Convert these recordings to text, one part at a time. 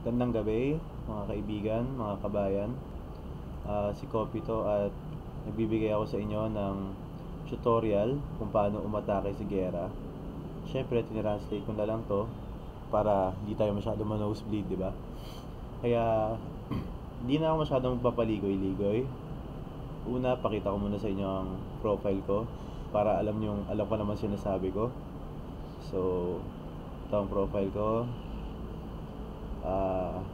Gandang gabi, mga kaibigan, mga kabayan. Ah, si Kopi to at nagbibigay ako sa inyo ng tutorial kung paano umatake si Gera. Siyempre, tinranslate ko na lang to para hindi tayo masyado ma-nosebleed, di ba? Kaya, hindi na ako masyadong papaligoy-ligoy. Una, pakita ko muna sa inyo ang profile ko para alam nyo, alam ko naman sinasabi ko. So, ito ang profile ko. Ah,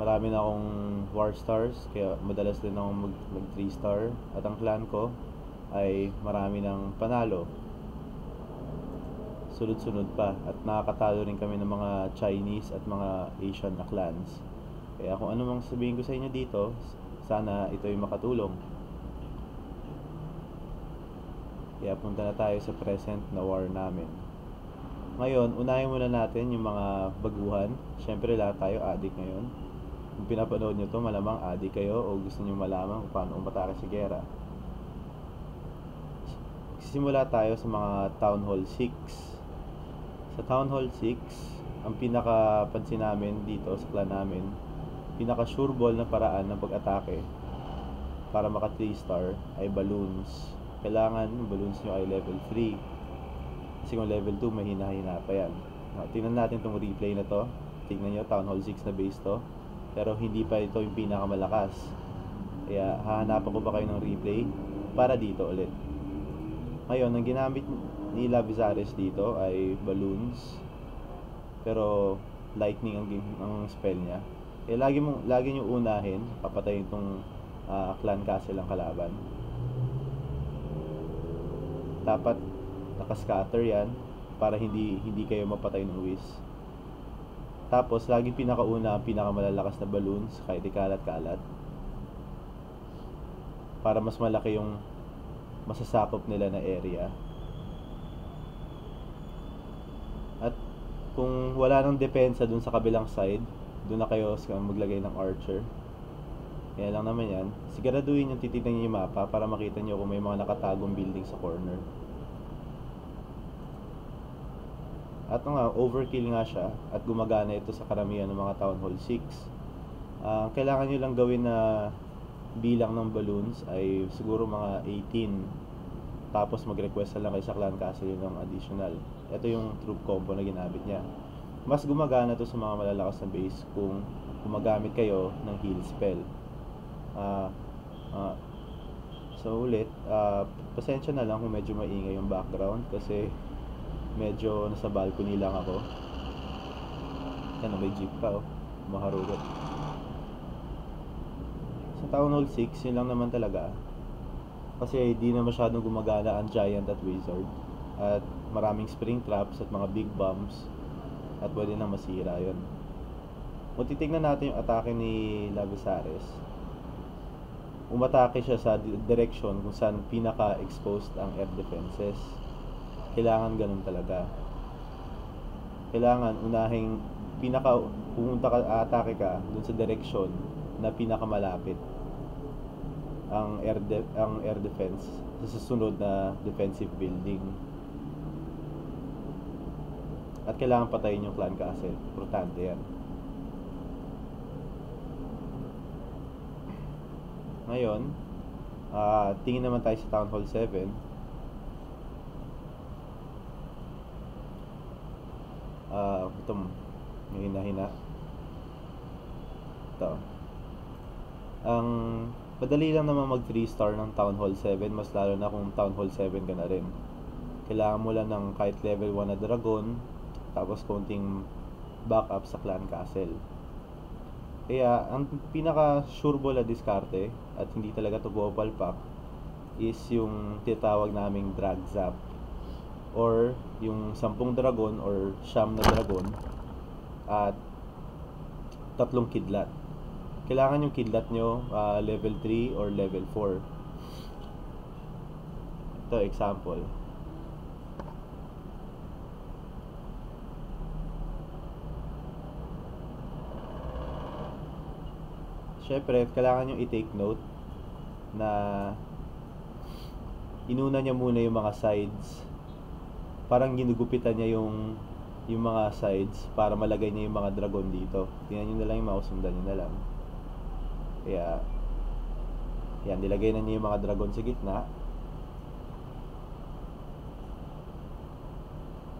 marami na akong war stars kaya madalas din akong mag, mag 3 star. At ang clan ko ay marami ng panalo. Sunod-sunod pa. At nakakatalo rin kami ng mga Chinese at mga Asian na clans. Kaya kung ano mang sabihin ko sa inyo dito sana ito ay makatulong. Kaya punta na tayo sa present na war namin ngayon, unahin muna natin yung mga baguhan. Siyempre, lahat tayo adik ngayon. Kung pinapanood nyo to, malamang adik kayo o gusto nyo malaman kung paano umatake si Gera. Sisimula tayo sa mga Town Hall 6. Sa Town Hall 6, ang pinakapansin namin dito sa clan namin, pinaka sure ball na paraan ng pag-atake para maka 3 star ay balloons. Kailangan yung balloons nyo ay level 3 kasi kung level 2, may hina-hina pa yan. Now, tingnan natin itong replay na to. Tingnan nyo, Town Hall 6 na base to. Pero hindi pa ito yung pinakamalakas. Kaya hahanapan ko pa kayo ng replay para dito ulit. Ngayon, ang ginamit ni Lavizares dito ay balloons. Pero lightning ang, ang spell niya. Eh, lagi mong lagi niyo unahin, papatayin itong uh, clan castle ang kalaban. Dapat naka-scatter yan para hindi hindi kayo mapatay ng whiz. Tapos, laging pinakauna ang pinakamalalakas na balloons kahit ikalat-kalat. Para mas malaki yung masasakop nila na area. At kung wala nang depensa dun sa kabilang side, dun na kayo maglagay ng archer. Kaya lang naman yan. Siguraduhin yung titignan nyo yung mapa para makita nyo kung may mga nakatagong building sa corner. At nga, overkill nga siya at gumagana ito sa karamihan ng mga Town Hall 6. Uh, kailangan nyo lang gawin na bilang ng balloons ay siguro mga 18. Tapos mag-request na lang kayo sa clan castle ng additional. Ito yung troop combo na ginamit niya. Mas gumagana to sa mga malalakas na base kung gumagamit kayo ng heal spell. Uh, uh, so ulit, uh, pasensya na lang kung medyo maingay yung background kasi medyo nasa balcony lang ako. Yan may jeep pa oh. Maharugot sa Town Hall 6 yun lang naman talaga. Kasi di na masyadong gumagana ang Giant at Wizard. At maraming spring traps at mga big bombs. At pwede nang masira yun. Kung natin yung atake ni Lavisares umatake siya sa direction kung saan pinaka-exposed ang air defenses kailangan ganun talaga. Kailangan unahing pinaka pumunta ka atake ka dun sa direksyon na pinakamalapit ang air de- ang air defense sa susunod na defensive building. At kailangan patayin yung clan castle. Importante yan. Ngayon, uh, tingin naman tayo sa Town Hall 7 uh, ito may hina-hina. Ito. Ang madali lang naman mag 3 star ng Town Hall 7 mas lalo na kung Town Hall 7 ka na rin. Kailangan mo lang ng kahit level 1 na dragon tapos konting backup sa clan castle. Kaya ang pinaka sureball na diskarte at hindi talaga to global pack is yung tinatawag naming drag zap or yung sampung dragon or siyam na dragon at tatlong kidlat. Kailangan yung kidlat nyo uh, level 3 or level 4. Ito example. Siyempre, kailangan yung i-take note na inuna niya muna yung mga sides parang ginugupitan niya yung yung mga sides para malagay niya yung mga dragon dito. Tingnan nyo na lang yung mouse, sundan nyo na lang. Kaya, yan, nilagay na niya yung mga dragon sa gitna.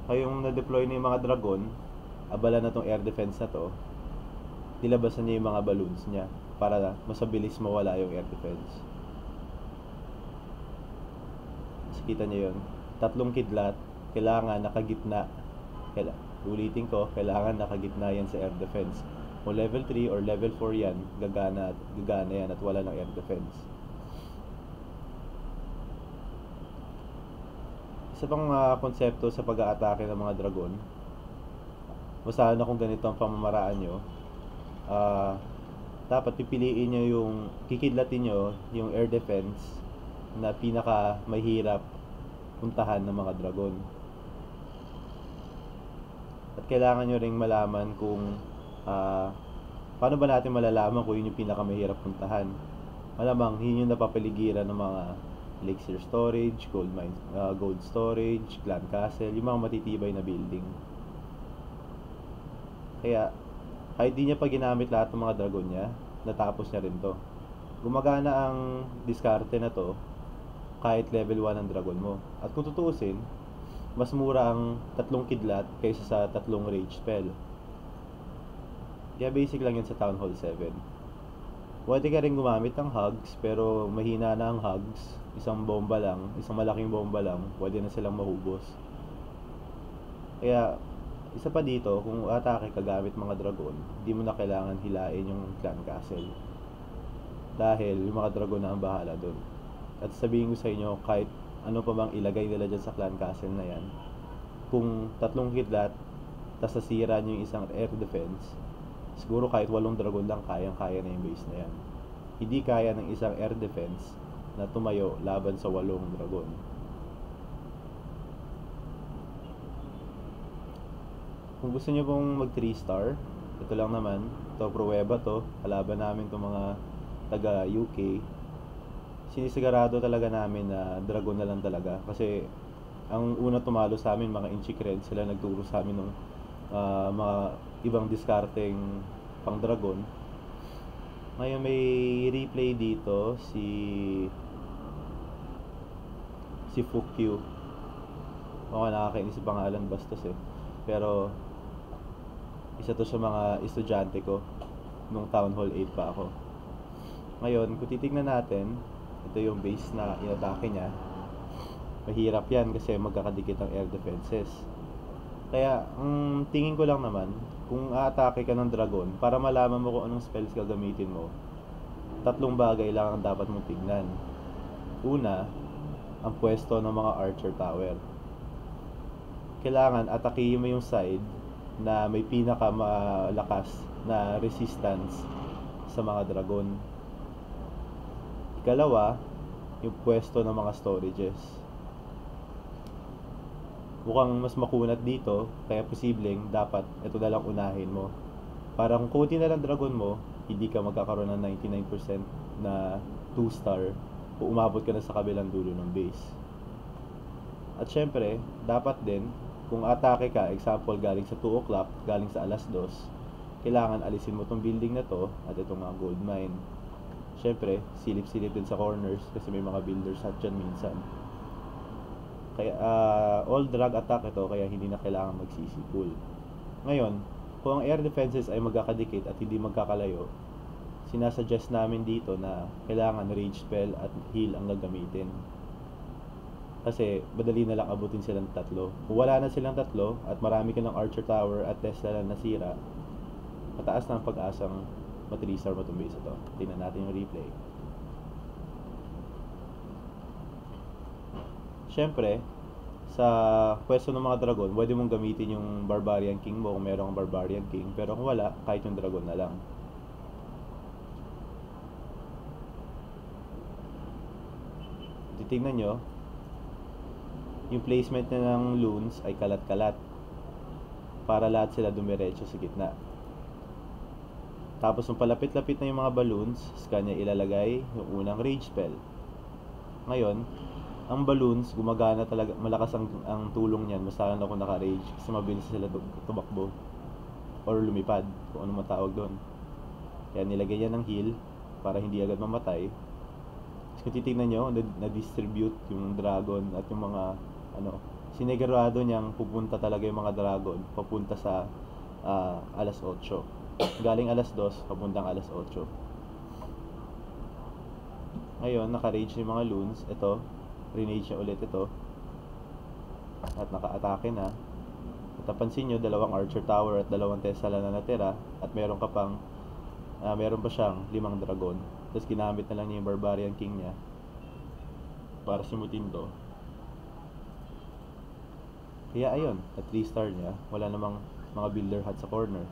Kaya yung na-deploy na yung mga dragon, abala na tong air defense na to, nilabasan niya yung mga balloons niya para mas mabilis mawala yung air defense. Mas kita niyo yun. Tatlong kidlat, kailangan nakagitna. Kaila, ulitin ko, kailangan nakagitna yan sa air defense. Kung level 3 or level 4 yan, gagana, gagana yan at wala ng air defense. Isa pang uh, konsepto sa pag-aatake ng mga dragon, basahan na kung ganito ang pamamaraan nyo, uh, dapat pipiliin nyo yung, kikidlatin nyo yung air defense na pinaka mahirap puntahan ng mga dragon. At kailangan nyo ring malaman kung uh, paano ba natin malalaman kung yun yung pinakamahirap puntahan. Malamang yun yung napapaligiran ng mga elixir storage, gold mine, uh, gold storage, clan castle, yung mga matitibay na building. Kaya, kahit di niya pa ginamit lahat ng mga dragon niya, natapos niya rin to. Gumagana ang diskarte na to kahit level 1 ang dragon mo. At kung tutuusin, mas mura ang tatlong kidlat kaysa sa tatlong rage spell. Kaya basic lang yun sa Town Hall 7. Pwede ka rin gumamit ng hugs, pero mahina na ang hugs. Isang bomba lang, isang malaking bomba lang, pwede na silang mahubos. Kaya, isa pa dito, kung atake ka gamit mga dragon, hindi mo na kailangan hilain yung clan castle. Dahil yung mga dragon na ang bahala doon. At sabihin ko sa inyo, kahit ano pa bang ilagay nila dyan sa clan castle na yan, kung tatlong kidlat, tapos nasira nyo yung isang air defense, siguro kahit walong dragon lang, kayang-kaya na yung base na yan. Hindi kaya ng isang air defense na tumayo laban sa walong dragon. Kung gusto niyo pong mag 3 star, ito lang naman, ito pruweba to, kalaban namin itong mga taga UK. Sinisigurado talaga namin na dragon na lang talaga kasi ang una tumalo sa amin mga Inchikred, sila nagturo sa amin ng uh, mga ibang discarding pang dragon. Ngayon may replay dito si si Fukyu. Ako nakakainis sa pangalan bastos eh. Pero isa to sa mga estudyante ko nung Town Hall 8 pa ako. Ngayon, kung titignan natin, ito yung base na inatake niya. Mahirap yan kasi magkakadikit ang air defenses. Kaya, ang um, tingin ko lang naman, kung aatake ka ng dragon, para malaman mo kung anong spells gagamitin mo, tatlong bagay lang ang dapat mong tignan. Una, ang pwesto ng mga archer tower. Kailangan atakihin mo yung side na may pinakamalakas na resistance sa mga dragon. Ikalawa, yung pwesto ng mga storages. Mukhang mas makunat dito, kaya posibleng dapat ito na lang unahin mo. Para kung konti na lang dragon mo, hindi ka magkakaroon ng 99% na 2 star o umabot ka na sa kabilang dulo ng base. At syempre, dapat din kung atake ka, example galing sa 2 o'clock, galing sa alas 2, kailangan alisin mo tong building na to at itong mga gold mine. Siyempre, silip-silip din sa corners kasi may mga builders at dyan minsan. Kaya, uh, all drag attack ito kaya hindi na kailangan magsisipul. Ngayon, kung ang air defenses ay magkakadikit at hindi magkakalayo, sinasuggest namin dito na kailangan rage spell at heal ang gagamitin kasi madali na lang abutin silang tatlo. Kung wala na silang tatlo at marami ka ng Archer Tower at Tesla na nasira, mataas na ang pag-asang mat-restart mo itong base ito. Tingnan natin yung replay. Siyempre, sa pwesto ng mga dragon, pwede mong gamitin yung Barbarian King mo kung merong Barbarian King. Pero kung wala, kahit yung dragon na lang. Titingnan nyo, yung placement na ng loons ay kalat-kalat para lahat sila dumiretso sa gitna. Tapos nung palapit-lapit na yung mga balloons, sa kanya ilalagay yung unang rage spell. Ngayon, ang balloons, gumagana talaga, malakas ang, ang tulong niyan, masalan ako naka-rage, kasi mabilis sila tu- tumakbo. Or lumipad, kung ano matawag doon. Kaya nilagay yan ng heal, para hindi agad mamatay. Tapos kung titignan nyo, na- na-distribute yung dragon at yung mga, ano, sinigurado niyang pupunta talaga yung mga dragon, papunta sa ah, alas 8. Galing alas 2, papuntang alas 8. Ngayon, naka-rage yung mga loons. Ito, renage niya ulit ito. At naka-atake na. At napansin nyo, dalawang Archer Tower at dalawang Tesla na natira. At meron ka pang, ah, meron pa siyang limang dragon. Tapos ginamit na lang niya yung Barbarian King niya para simutin to. Kaya ayun, at 3 star niya, wala namang mga builder hut sa corner.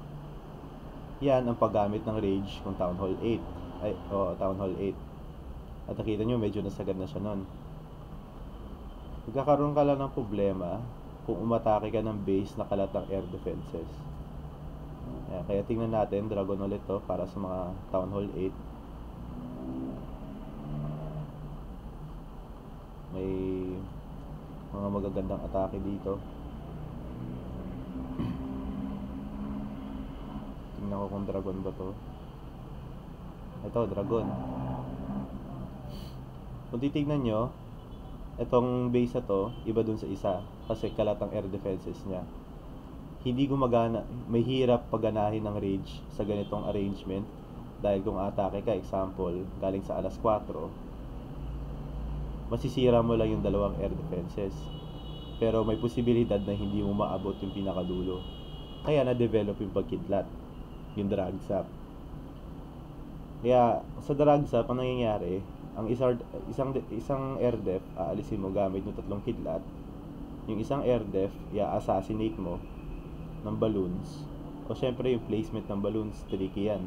Yan ang paggamit ng rage kung Town Hall 8. Ay, oh, Town Hall 8. At nakita nyo, medyo nasagad na siya nun. Magkakaroon ka lang ng problema kung umatake ka ng base na kalat air defenses. Kaya, kaya tingnan natin, dragon ulit to para sa mga Town Hall 8. May mga magagandang atake dito. Tingnan ko kung dragon ba to. Ito, dragon. Kung titignan nyo, itong base na to, iba dun sa isa. Kasi kalat ang air defenses niya. Hindi gumagana, may hirap pagganahin ng rage sa ganitong arrangement. Dahil kung atake ka, example, galing sa alas 4, masisira mo lang yung dalawang air defenses. Pero may posibilidad na hindi mo maabot yung pinakadulo. Kaya na-develop yung pagkidlat, yung drag zap. Kaya sa drag zap, ang nangyayari, ang isang, isang, isang air def, aalisin mo gamit yung tatlong kidlat. Yung isang air def, i-assassinate mo ng balloons. O syempre yung placement ng balloons, tricky yan.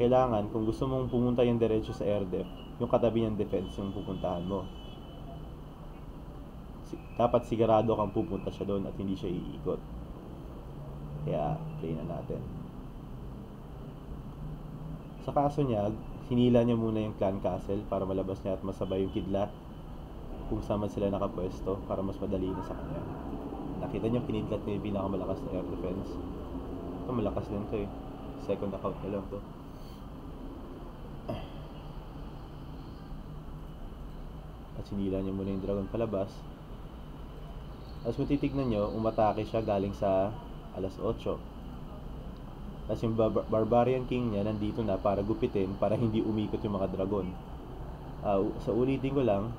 Kailangan, kung gusto mong pumunta yung diretso sa air def, yung katabi niyang defense yung pupuntahan mo. Si- dapat sigurado kang pupunta siya doon at hindi siya iikot. Kaya, play na natin. Sa kaso niya, hinila niya muna yung clan castle para malabas niya at masabay yung kidlat kung saan man sila nakapwesto para mas madali na sa kanya. Nakita niyo, kinidlat niya yung pinakamalakas na air defense. Ito, malakas din to eh. Second account na lang to. At sinila niya muna yung dragon palabas. Tapos kung titignan nyo, umatake siya galing sa alas 8. Tapos yung Bar- Barbarian King niya nandito na para gupitin, para hindi umikot yung mga dragon. Ah, u- sa ulitin ko lang,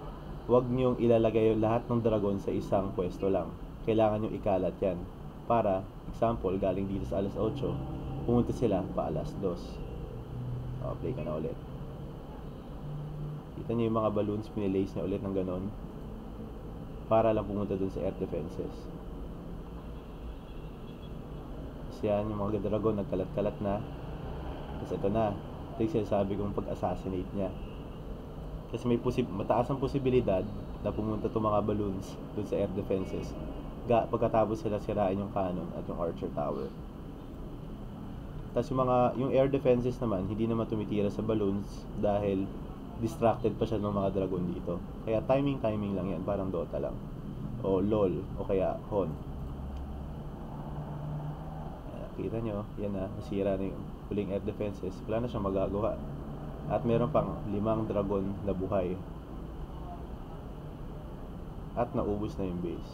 huwag niyong ilalagay lahat ng dragon sa isang pwesto lang. Kailangan niyong ikalat yan. Para, example, galing dito sa alas 8, pumunta sila pa alas 2. Oh, play ka na ulit. Kita niyo yung mga balloons, pinilace niya ulit ng ganon. Para lang pumunta dun sa air defenses. Tapos yan, yung mga dragon, nagkalat-kalat na. Tapos ito na. Ito yung sinasabi kong pag-assassinate niya. Kasi may posib mataas ang posibilidad na pumunta itong mga balloons dun sa air defenses. Ga pagkatapos sila sirain yung cannon at yung archer tower. Tapos yung mga yung air defenses naman hindi naman tumitira sa balloons dahil distracted pa siya ng mga dragon dito. Kaya timing timing lang yan, parang Dota lang. O LOL o kaya HON. Kita nyo, yan na, nasira na yung huling air defenses. Wala na siyang magagawa. At meron pang limang dragon na buhay. At naubos na yung base.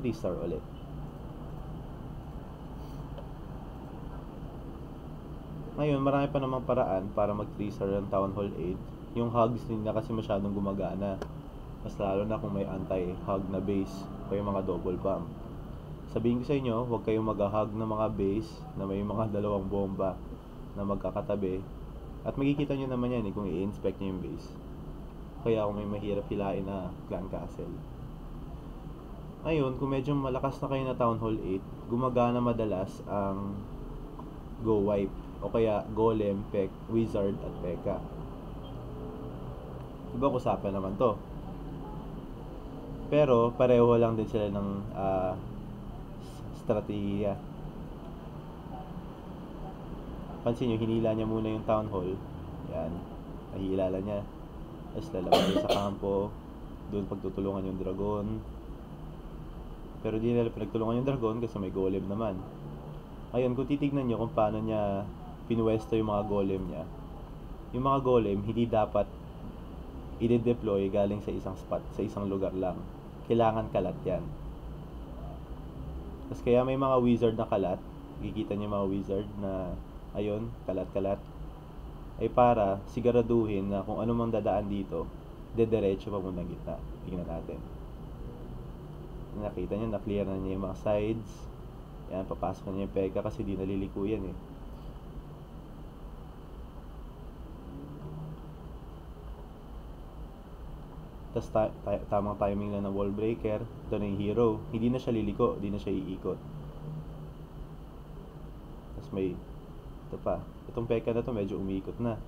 3 star ulit. Ngayon, marami pa namang paraan para mag 3 star ng Town Hall 8. Yung hugs na kasi masyadong gumagana. Mas lalo na kung may anti-hug na base o yung mga double bomb. Sabihin ko sa inyo, huwag kayong mag-hug ng mga base na may mga dalawang bomba na magkakatabi. At makikita nyo naman yan eh, kung i-inspect nyo yung base. Kaya kung may mahirap hilain na clan castle. Ngayon, kung medyo malakas na kayo na Town Hall 8, gumagana madalas ang Go Wipe o kaya Golem, Pek, Wizard at Pekka. Ibang usapan naman to. Pero pareho lang din sila ng ah, strategiya. Pansin nyo, hinila niya muna yung Town Hall. Yan. Nahihilala niya. Tapos lalabas kayo sa kampo, doon pagtutulungan yung dragon. Pero di nila pinagtulungan yung dragon kasi may golem naman. Ngayon, kung titignan nyo kung paano niya pinuwesto yung mga golem niya, yung mga golem, hindi dapat i-deploy galing sa isang spot, sa isang lugar lang. Kailangan kalat yan. Tapos kaya may mga wizard na kalat, kikita niyo mga wizard na, ayun, kalat-kalat, ay para siguraduhin na kung ano mang dadaan dito, dediretso pa muna gitna. Tingnan natin. Nakita niyo, na-clear na niya yung mga sides. Yan, papasok na niya yung pega kasi di naliliko yan eh. Tapos ta- ta- tamang timing lang ng wall breaker. Ito na yung hero. Hindi na siya liliko, hindi na siya iikot. Tapos may, ito pa. Itong peka na to medyo umiikot na.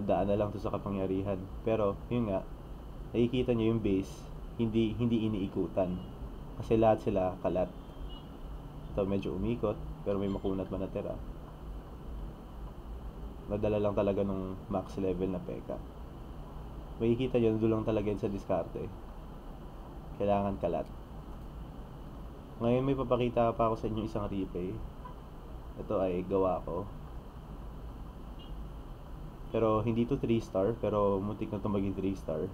Nadaan na lang to sa kapangyarihan. Pero, yun nga, nakikita niyo yung base, hindi hindi iniikutan. Kasi lahat sila kalat. Ito medyo umikot, pero may makunat man natira. Nadala lang talaga ng max level na peka. Makikita nyo, doon lang talaga yun sa diskarte. Kailangan kalat. Ngayon may papakita pa ako sa inyo isang replay. Ito ay gawa ko. Pero hindi to 3 star, pero muntik na to maging 3 star.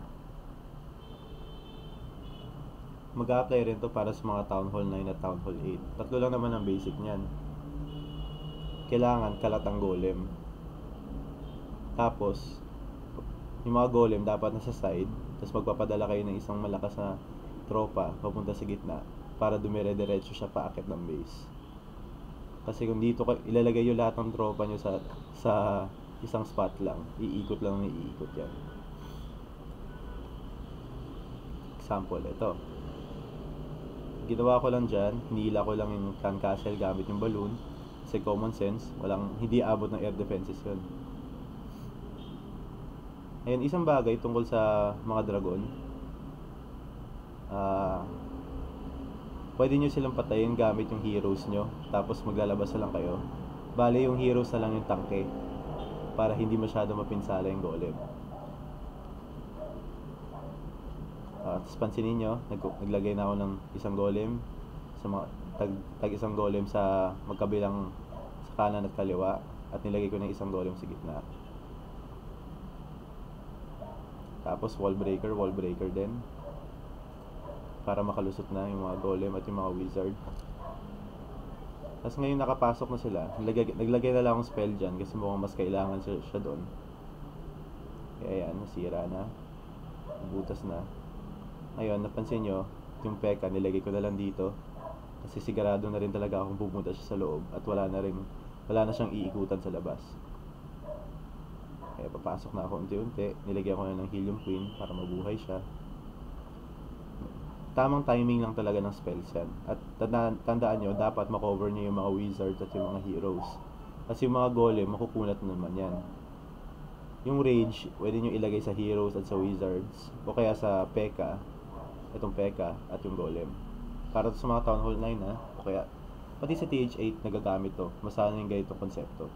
Mag-apply rin to para sa mga Town Hall 9 at Town Hall 8. Tatlo lang naman ang basic niyan. Kailangan kalat ang golem. Tapos, yung mga golem dapat nasa side, tapos magpapadala kayo ng isang malakas na tropa papunta sa gitna para dumire-diretso siya paakit ng base. Kasi kung dito ka, ilalagay yung lahat ng tropa nyo sa, sa isang spot lang, iikot lang ng iikot yan. Example, ito. Ginawa ko lang dyan, hinila ko lang yung clan castle gamit yung balloon. Kasi common sense, walang, hindi abot ng air defenses yun. Ayun, isang bagay tungkol sa mga dragon. Ah, pwede nyo silang patayin gamit yung heroes nyo. Tapos maglalabas na lang kayo. Bale, yung heroes na lang yung tangke. Para hindi masyado mapinsala yung golem. Ah, tapos pansinin nyo, nag naglagay na ako ng isang golem. Sa mga, tag, tag isang golem sa magkabilang sa kanan at kaliwa. At nilagay ko ng isang golem sa gitna. Tapos wall breaker, wall breaker din. Para makalusot na yung mga golem at yung mga wizard. Tapos ngayon nakapasok na sila. Naglagay, naglagay na lang akong spell dyan kasi mukhang mas kailangan siya, siya doon. Kaya yan, nasira na. Butas na. Ngayon, napansin nyo, yung peka nilagay ko na lang dito. Kasi sigurado na rin talaga akong pumunta siya sa loob at wala na rin, wala na siyang iikutan sa labas. Kaya papasok na ako unti-unti. Nilagyan ko na ng Helium Queen para mabuhay siya. Tamang timing lang talaga ng spells yan. At tanda- tandaan nyo, dapat makover nyo yung mga wizards at yung mga heroes. Kasi yung mga golem, makukunat naman yan. Yung rage, pwede nyo ilagay sa heroes at sa wizards. O kaya sa P.E.K.K.A. Itong P.E.K.K.A. at yung golem. Para sa mga Town Hall 9 ha. O kaya, pati sa TH8 nagagamit to. Masana yung ganitong konsepto.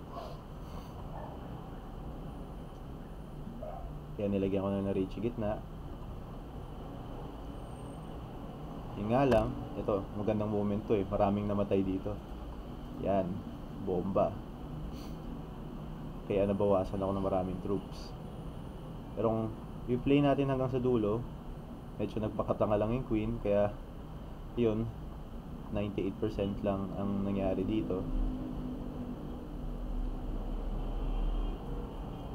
Kaya nilagyan ko na ng rage gitna. Yun nga lang, ito, magandang moment to eh. Maraming namatay dito. Yan, bomba. Kaya nabawasan ako ng maraming troops. Pero kung i-play natin hanggang sa dulo, medyo nagpakatanga lang yung queen, kaya yun, 98% lang ang nangyari dito.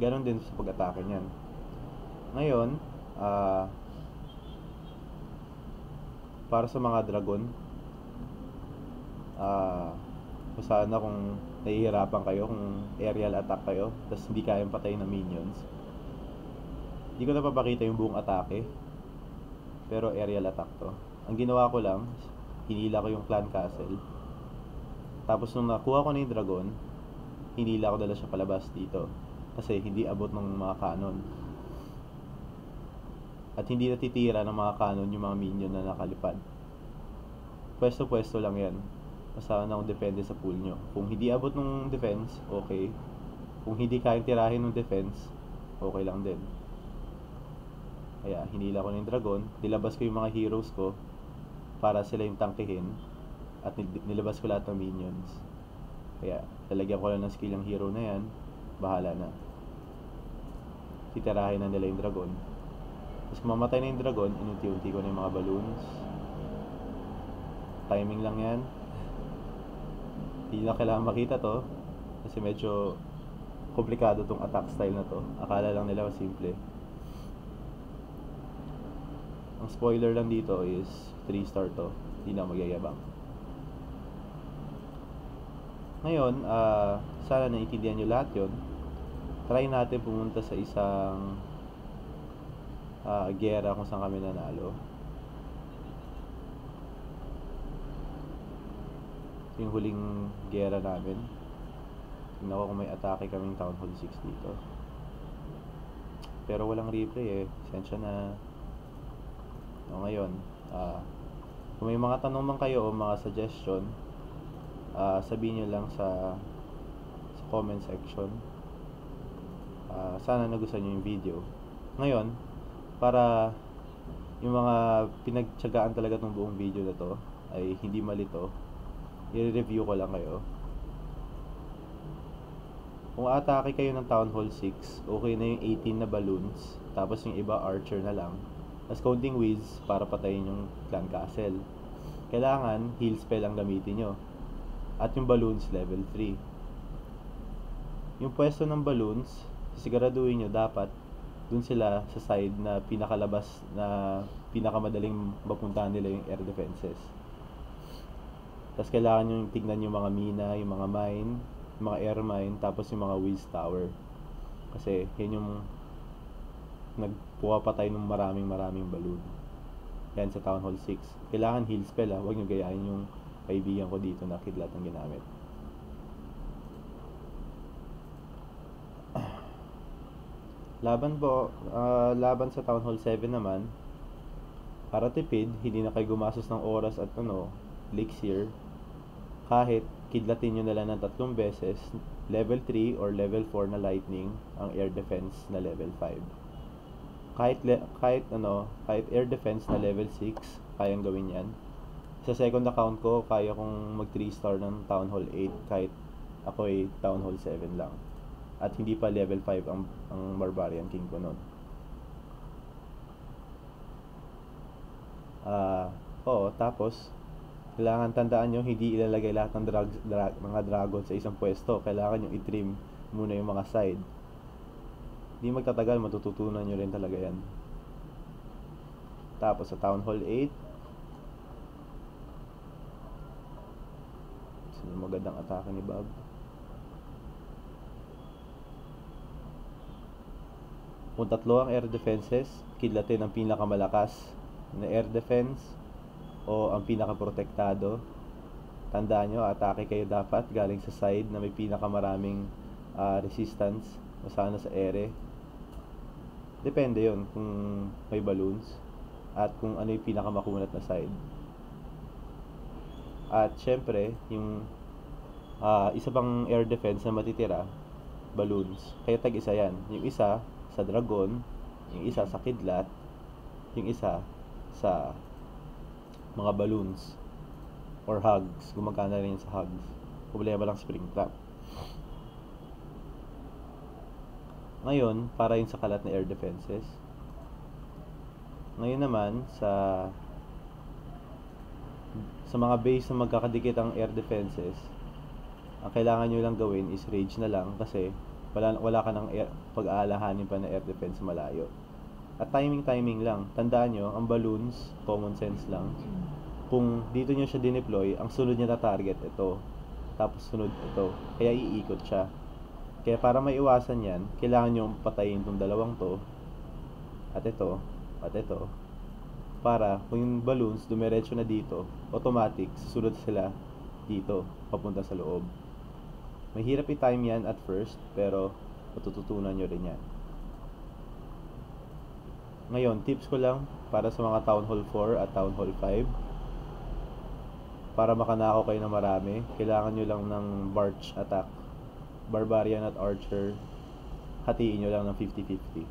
Ganon din sa pag-atake niyan. Ngayon, ah para sa mga dragon, ah sana kung nahihirapan kayo, kung aerial attack kayo, tapos hindi kayang patayin ng minions. Hindi ko napapakita yung buong atake, pero aerial attack to. Ang ginawa ko lang, hinila ko yung clan castle. Tapos nung nakuha ko na yung dragon, hinila ko dala siya palabas dito. Kasi hindi abot ng mga cannon. At hindi natitira ng mga cannon yung mga minion na nakalipad. Pwesto-pwesto lang yan. Basta na kung depende sa pool nyo. Kung hindi abot ng defense, okay. Kung hindi kayang tirahin ng defense, okay lang din. Kaya hinila ko ng dragon, nilabas ko yung mga heroes ko para sila yung tangkihin at nil- nilabas ko lahat ng minions. Kaya lalagyan ko lang ng skill yung hero na yan, bahala na. Titirahin na nila yung dragon. Tapos mamatay na yung dragon, inunti-unti ko na yung mga balloons. Timing lang yan. Hindi na kailangan makita to. Kasi medyo komplikado tong attack style na to. Akala lang nila simple. Ang spoiler lang dito is 3 star to. Hindi na magyayabang. Ngayon, ah sana naiintindihan nyo lahat yon. Try natin pumunta sa isang ah gera kung saan kami nanalo. Yung huling gera namin. Tingnan ko kung may atake kaming Town Hall 6 dito. Pero walang replay eh. Sensya na. O ngayon, ah kung may mga tanong man kayo o mga suggestion, ah sabihin nyo lang sa, sa comment section. Ah sana nagustuhan nyo yung video. Ngayon, para yung mga pinagtsagaan talaga tong buong video na to ay hindi malito, i-review ko lang kayo. Kung atake kayo ng Town Hall 6, okay na yung 18 na balloons, tapos yung iba archer na lang. Tapos counting whiz para patayin yung clan castle. Kailangan heal spell ang gamitin nyo. At yung balloons level 3. Yung pwesto ng balloons, siguraduhin nyo dapat dun sila sa side na pinakalabas na pinakamadaling mapuntahan nila yung air defenses. Tapos kailangan nyo tignan yung mga mina, yung mga mine, yung mga air mine, tapos yung mga whiz tower. Kasi yan yung nagpupatay ng maraming maraming balloon. Yan sa Town Hall 6. Kailangan heal spell ha, huwag nyo gayahin yung kaibigan ko dito na kidlat ang ginamit. Laban po, ah, laban sa Town Hall 7 naman, para tipid, hindi na kayo gumastos ng oras at ano, elixir, kahit kidlatin nyo na lang ng tatlong beses, level 3 or level 4 na lightning, ang air defense na level 5. Kahit, le- kahit ano, kahit air defense na level 6, kayang gawin yan. Sa second account ko, kaya kong mag 3 star ng Town Hall 8 kahit ako ay Town Hall 7 lang. At hindi pa level 5 ang, ang Barbarian King ko nun. Ah, oo, tapos kailangan tandaan nyo, hindi ilalagay lahat ng drag, drag, mga dragon sa isang pwesto. Kailangan nyo i-trim muna yung mga side. Hindi magtatagal, matututunan nyo rin talaga yan. Tapos sa Town Hall 8, sino magandang atake ni Bob? Kung tatlo ang air defenses, kidlatin ang pinakamalakas na air defense o ang pinaka-protektado. Tandaan nyo, atake kayo dapat galing sa side na may pinakamaraming ah, resistance o sana sa ere. Depende yon kung may balloons at kung ano yung pinakamakunat na side. At syempre, yung ah, isa pang air defense na matitira, balloons. Kaya tag-isa yan. Yung isa sa dragon, yung isa sa kidlat, yung isa sa mga balloons or hugs. Gumagana rin sa hugs. Problema lang spring trap. Ngayon, para yun sa kalat na air defenses. Ngayon naman, sa sa mga base na magkakadikit ang air defenses, ang kailangan nyo lang gawin is rage na lang kasi wala, wala ka ng air, pag-aalahanin pa na air defense malayo. At timing-timing lang. Tandaan nyo, ang balloons, common sense lang. Kung dito nyo siya dineploy, ang sunod niya na target ito. Tapos sunod ito. Kaya iikot siya. Kaya para maiwasan yan, kailangan nyo patayin itong dalawang to. At ito. At ito. Para kung yung balloons dumiretso na dito, automatic, susunod sila dito, papunta sa loob. Mahirap i-time yan at first, pero matututunan nyo rin yan. Ngayon, tips ko lang para sa mga Town Hall 4 at Town Hall 5. Para makanakaw kayo ng marami, kailangan nyo lang ng Barch attack. Barbarian at Archer, hatiin nyo lang ng 50-50.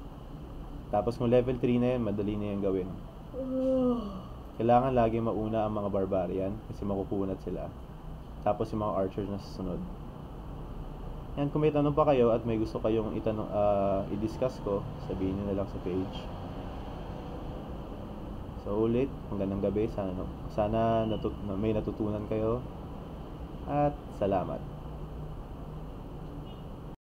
Tapos kung level 3 na yan, madali na yan gawin. Kailangan lagi mauna ang mga barbarian kasi makukunat sila. Tapos yung mga archers na susunod. Yan, kung may tanong pa kayo at may gusto kayong itanong, ah, i-discuss ko, sabihin nyo na lang sa page. So ulit, magandang gabi. Sana, sana natut- na may natutunan kayo. At salamat.